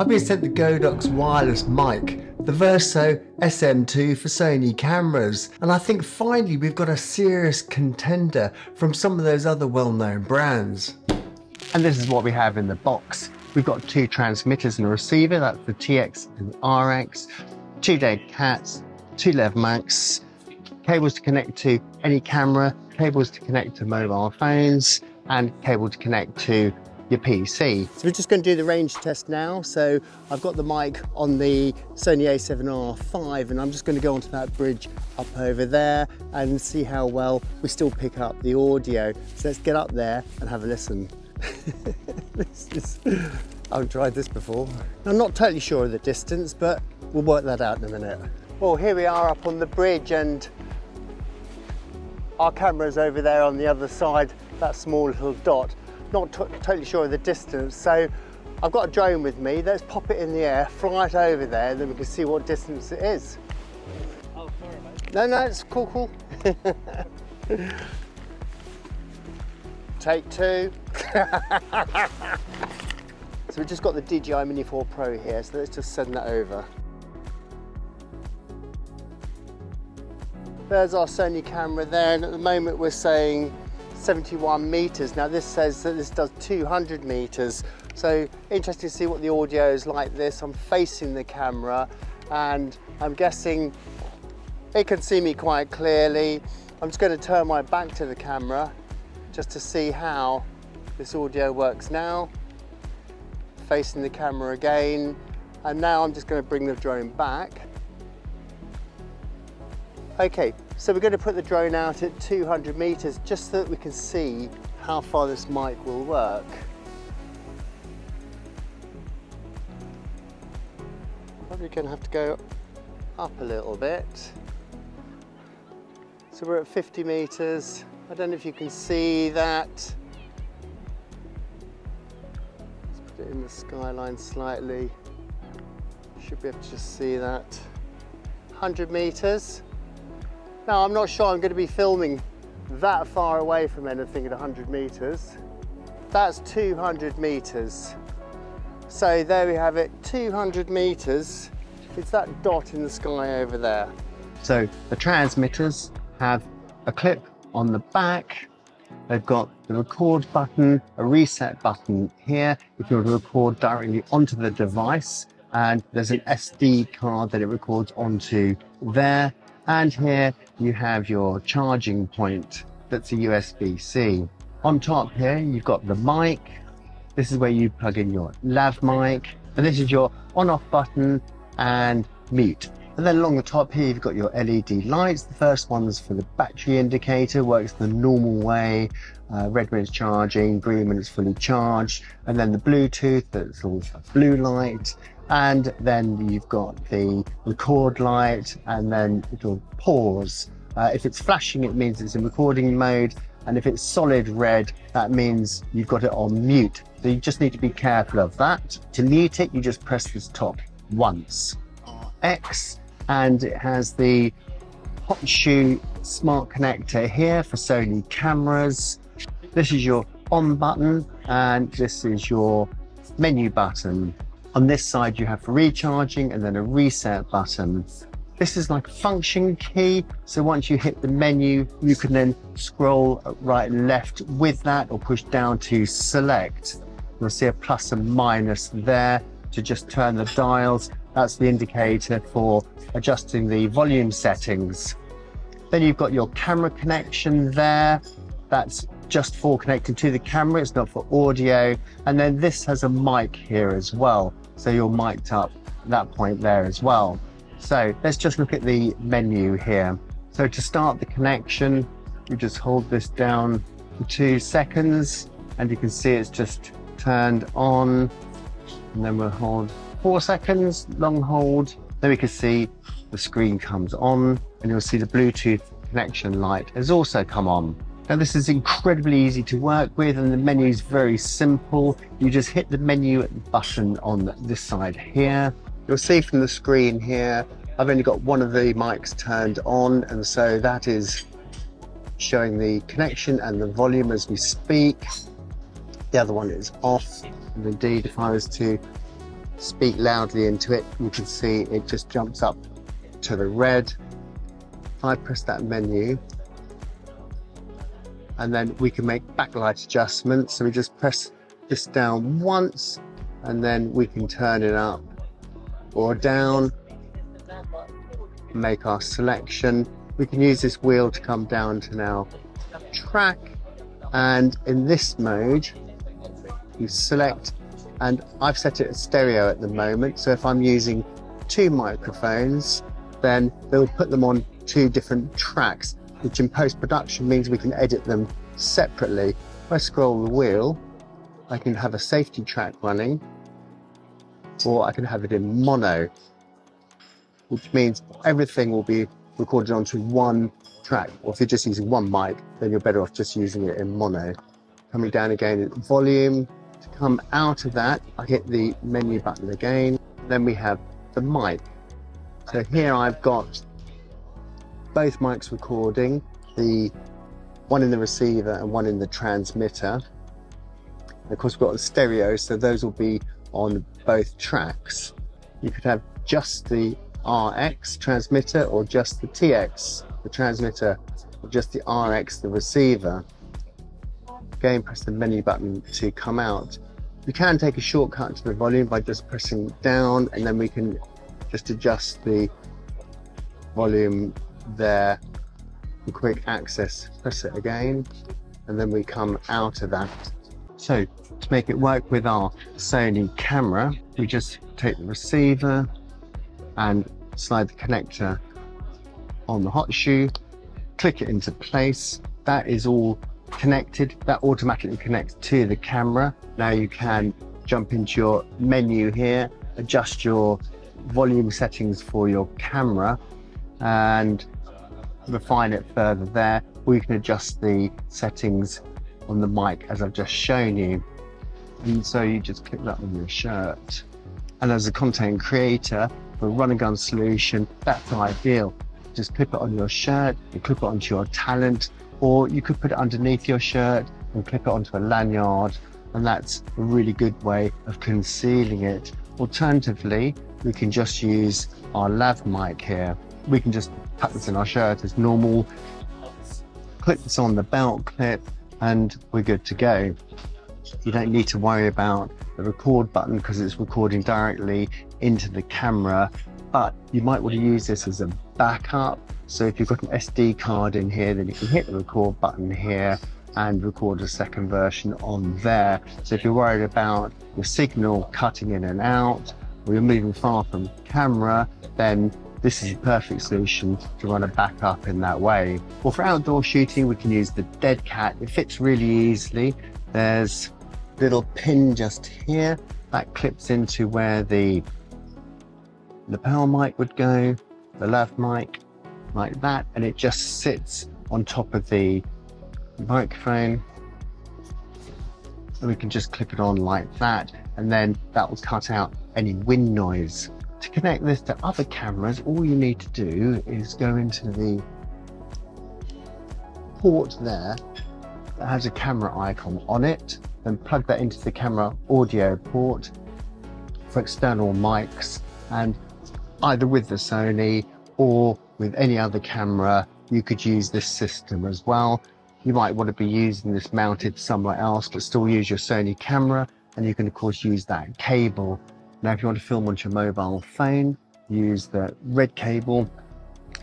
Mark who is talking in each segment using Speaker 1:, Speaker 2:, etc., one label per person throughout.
Speaker 1: I've been sent the Godox wireless mic, the Virso SM2 for Sony cameras, and I think finally we've got a serious contender from some of those other well-known brands. And this is what we have in the box. We've got two transmitters and a receiver, that's the TX and RX, two dead cats, two lav cables to connect to any camera, cables to connect to mobile phones, and cable to connect to your PC. So we're just going to do the range test now. So I've got the mic on the Sony a7R5 and I'm just going to go onto that bridge up over there and see how well we still pick up the audio. So let's get up there and have a listen. I've tried this before. I'm not totally sure of the distance, but we'll work that out in a minute. Well, here we are up on the bridge and our camera's over there on the other side, that small little dot not totally sure of the distance. So I've got a drone with me. Let's pop it in the air, fly it over there, and then we can see what distance it is. Oh, sorry, mate. No, no, it's cool, cool. Take two. so we've just got the DJI Mini 4 Pro here, so let's just send that over. There's our Sony camera there, and at the moment we're saying 71 meters. Now this says that this does 200 meters. So interesting to see what the audio is like this. I'm facing the camera and I'm guessing it can see me quite clearly. I'm just going to turn my back to the camera just to see how this audio works now. Facing the camera again. And now I'm just going to bring the drone back. Okay, so we're going to put the drone out at 200 meters just so that we can see how far this mic will work. Probably going to have to go up a little bit. So we're at 50 meters. I don't know if you can see that. Let's put it in the skyline slightly. Should be able to just see that. 100 meters. Now I'm not sure I'm going to be filming that far away from anything at 100 meters. That's 200 meters. So there we have it, 200 meters. It's that dot in the sky over there. So the transmitters have a clip on the back. They've got the record button, a reset button here if you want to record directly onto the device. And there's an SD card that it records onto there. And here you have your charging point that's a USB-C. On top here, you've got the mic. This is where you plug in your lav mic. And this is your on-off button and mute. And then along the top here, you've got your LED lights. The first one's for the battery indicator, works the normal way. Uh, red when it's charging, green when it's fully charged. And then the Bluetooth, that's all blue light and then you've got the record light and then it'll pause. Uh, if it's flashing, it means it's in recording mode. And if it's solid red, that means you've got it on mute. So you just need to be careful of that. To mute it, you just press this top once. X, and it has the hot shoe smart connector here for Sony cameras. This is your on button, and this is your menu button. On this side, you have recharging and then a reset button. This is like a function key. So once you hit the menu, you can then scroll right and left with that or push down to select. You'll see a plus and minus there to just turn the dials. That's the indicator for adjusting the volume settings. Then you've got your camera connection there. That's just for connecting to the camera, it's not for audio. And then this has a mic here as well. So you're mic'd up at that point there as well. So let's just look at the menu here. So to start the connection, you just hold this down for two seconds and you can see it's just turned on. And then we'll hold four seconds, long hold. Then we can see the screen comes on and you'll see the Bluetooth connection light has also come on. Now this is incredibly easy to work with and the menu is very simple. You just hit the menu button on this side here. You'll see from the screen here, I've only got one of the mics turned on and so that is showing the connection and the volume as we speak. The other one is off. And indeed, if I was to speak loudly into it, you can see it just jumps up to the red. If I press that menu, and then we can make backlight adjustments. So we just press this down once, and then we can turn it up or down, make our selection. We can use this wheel to come down to now track, and in this mode, you select and I've set it as stereo at the moment. So if I'm using two microphones, then they'll put them on two different tracks, which in post-production means we can edit them separately. If I scroll the wheel, I can have a safety track running, or I can have it in mono, which means everything will be recorded onto one track. Or if you're just using one mic, then you're better off just using it in mono. Coming down again, volume, To come out of that, I hit the menu button again. Then we have the mic. So here I've got both mics recording, the one in the receiver and one in the transmitter. And of course, we've got the stereo, so those will be on both tracks. You could have just the RX transmitter or just the TX, the transmitter, or just the RX, the receiver. Again, press the menu button to come out. We can take a shortcut to the volume by just pressing down and then we can just adjust the volume there for quick access. Press it again and then we come out of that. So to make it work with our Sony camera, we just take the receiver and slide the connector on the hot shoe, click it into place. That is all connected, that automatically connects to the camera. Now you can jump into your menu here, adjust your volume settings for your camera and refine it further there, or you can adjust the settings on the mic as I've just shown you. And so you just click that on your shirt. And as a content creator for a run and gun solution, that's ideal. Just clip it on your shirt, you clip it onto your talent, or you could put it underneath your shirt and clip it onto a lanyard and that's a really good way of concealing it. Alternatively, we can just use our lav mic here. We can just tuck this in our shirt as normal, clip this on the belt clip and we're good to go. You don't need to worry about the record button because it's recording directly into the camera, but you might want to use this as a backup so if you've got an SD card in here, then you can hit the record button here and record a second version on there. So if you're worried about your signal cutting in and out, or you're moving far from camera, then this is a perfect solution to run a backup in that way. Well, for outdoor shooting, we can use the Dead Cat. It fits really easily. There's a little pin just here that clips into where the lapel mic would go, the lav mic, like that and it just sits on top of the microphone and we can just clip it on like that and then that will cut out any wind noise. To connect this to other cameras all you need to do is go into the port there that has a camera icon on it and plug that into the camera audio port for external mics and either with the Sony or with any other camera, you could use this system as well. You might want to be using this mounted somewhere else, but still use your Sony camera. And you can of course use that cable. Now, if you want to film onto your mobile phone, use the red cable.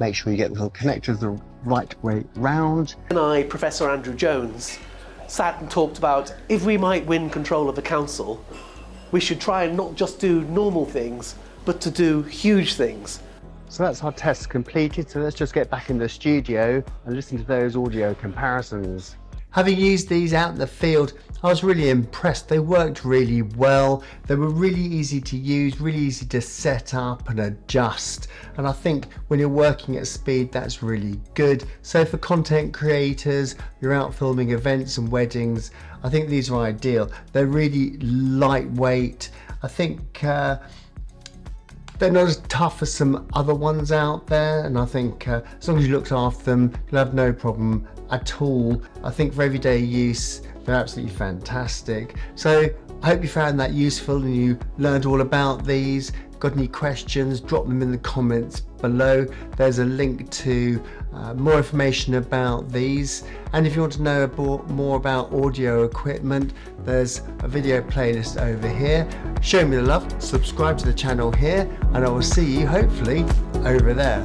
Speaker 1: Make sure you get the little connectors the right way round.
Speaker 2: And I, Professor Andrew Jones, sat and talked about if we might win control of the council, we should try and not just do normal things, but to do huge things.
Speaker 1: So that's our test completed. So let's just get back in the studio and listen to those audio comparisons. Having used these out in the field, I was really impressed. They worked really well. They were really easy to use, really easy to set up and adjust. And I think when you're working at speed, that's really good. So for content creators, you're out filming events and weddings, I think these are ideal. They're really lightweight. I think uh, they're not as tough as some other ones out there, and I think uh, as long as you looked after them, you'll have no problem at all. I think for everyday use, they're absolutely fantastic. So I hope you found that useful and you learned all about these. Got any questions, drop them in the comments below. There's a link to uh, more information about these. And if you want to know about, more about audio equipment, there's a video playlist over here. Show me the love, subscribe to the channel here, and I will see you hopefully over there.